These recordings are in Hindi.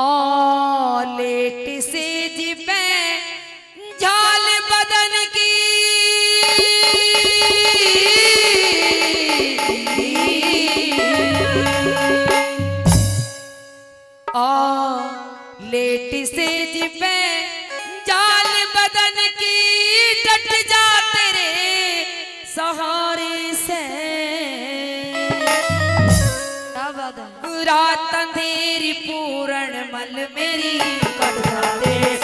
लेट से जिपे झाल बदन की। और लेट से जिपे झाल बदन की, डट जा तेरे सहा रात अंधेरी पूरण मल मेरी कटरा दे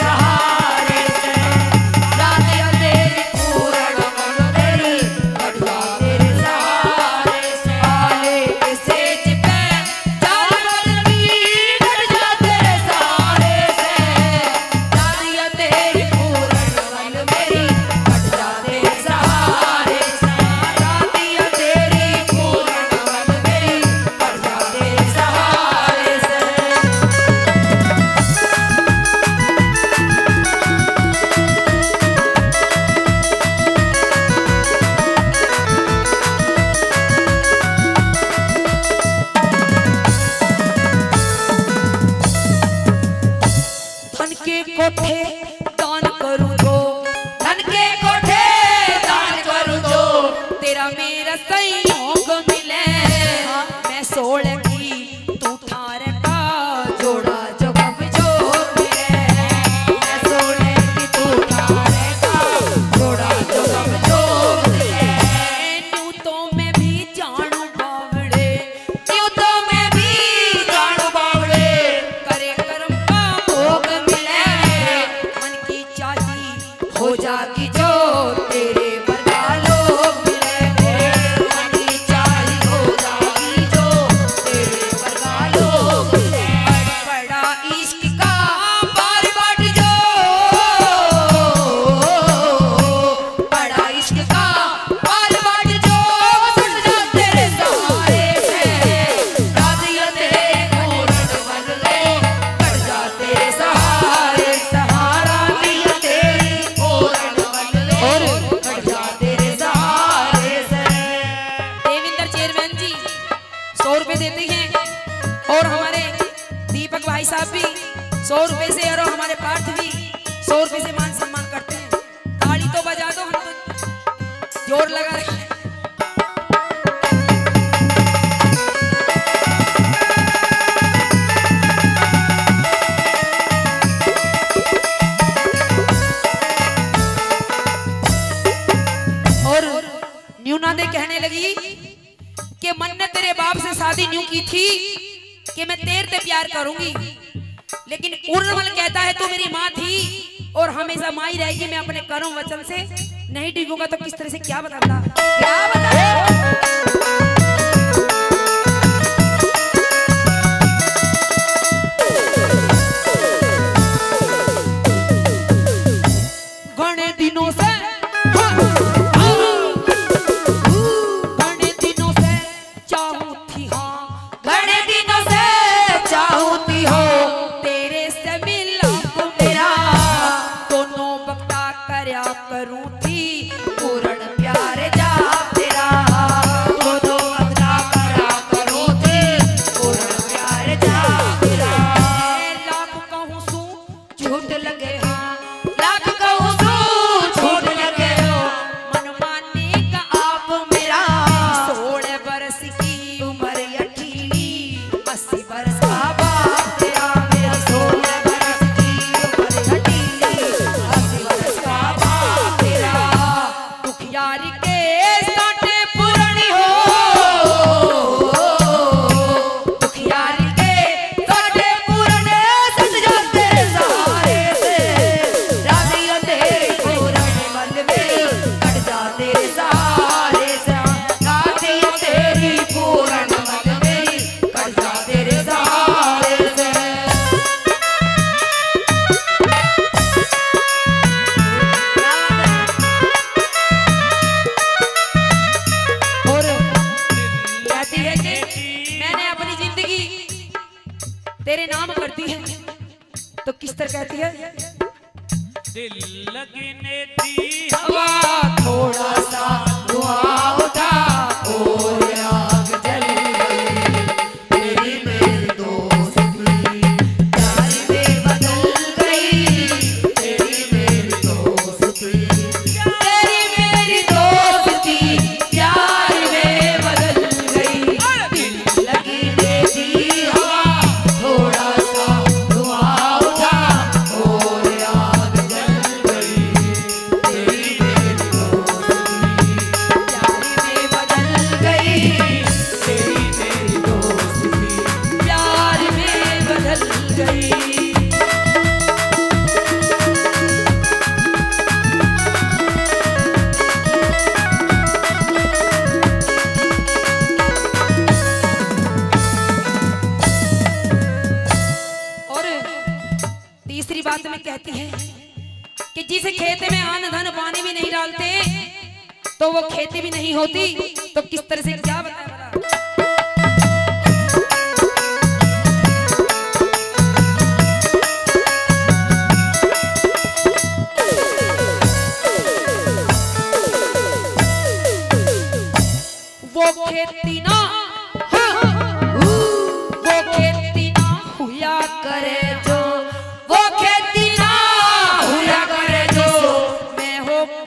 के कोठे हमारे भी सौ रुपये से मान सम्मान करते हैं। ताली तो बजा दो हम तो ज़ोर लगा रहे हैं। कहने लगी कि मन ने तेरे बाप से शादी न्यू की थी कि मैं तेर ते प्यार करूँगी। लेकिन उर्दवल कहता है, तू मेरी माँ थी और हमेशा माँ ही रहेगी, मैं अपने कर्म वचन से नहीं डिगूँगा। तो किस तरह से क्या बताता? क्या बता के तो किस तरह कहती है? दिल लगने दी हवा थोड़ा सा धुआँ उठा। बात में कहती है कि जिस खेत में अन्न धन पानी भी नहीं डालते तो वो खेती भी नहीं होती तो किस तरह से क्या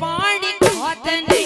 பாடி காத்தனே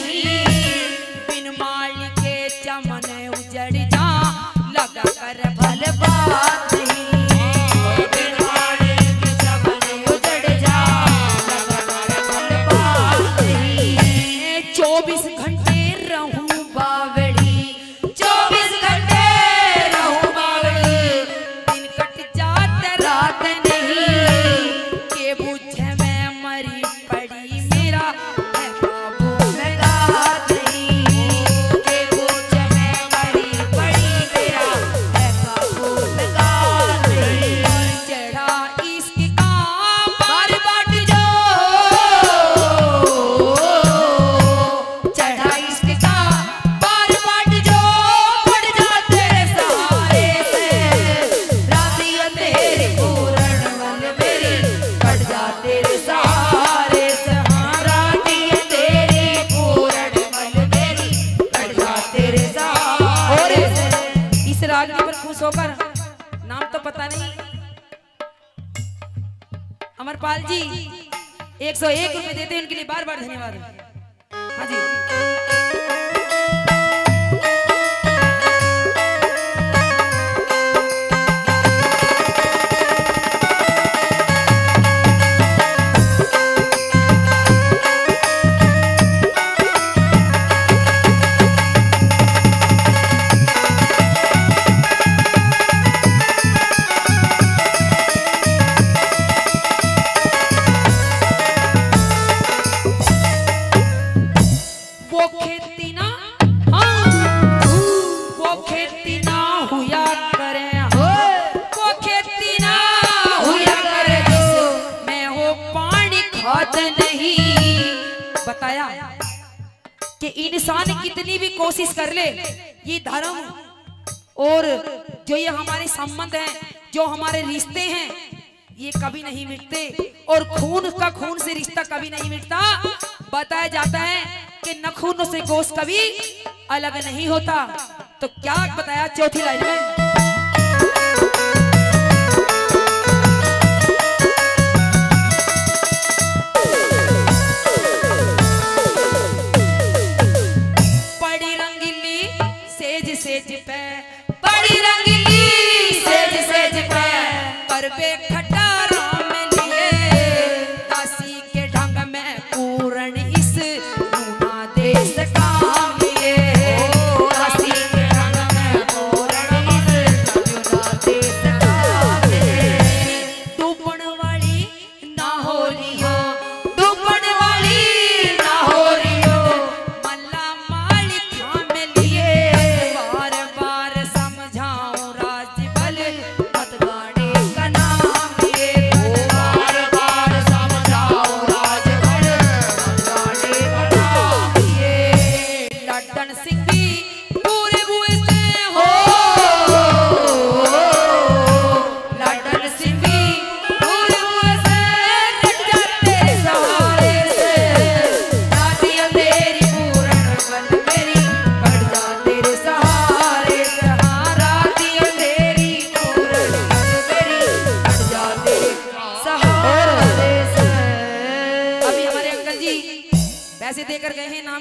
गोपाल जी एक सौ एक रुपए देते हैं उनके लिए बार बार धन्यवाद। नहीं। बताया कि इंसान कितनी भी कोशिश कर ले, ये धर्म और जो ये हमारे संबंध हैं, जो हमारे रिश्ते हैं, ये कभी नहीं मिटते। और खून का खून से रिश्ता कभी नहीं मिटता। बताया जाता है कि नखून से गोश कभी अलग नहीं होता। तो क्या बताया चौथी लाइन में?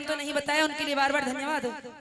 नाम तो नहीं बताया उनके लिए बार बार धन्यवाद। हो